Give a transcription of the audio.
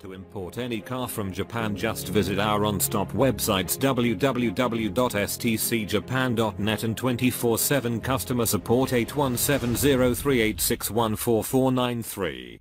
To import any car from Japan just visit our on-stop websites www.stcjapan.net and 24-7 customer support 817038614493.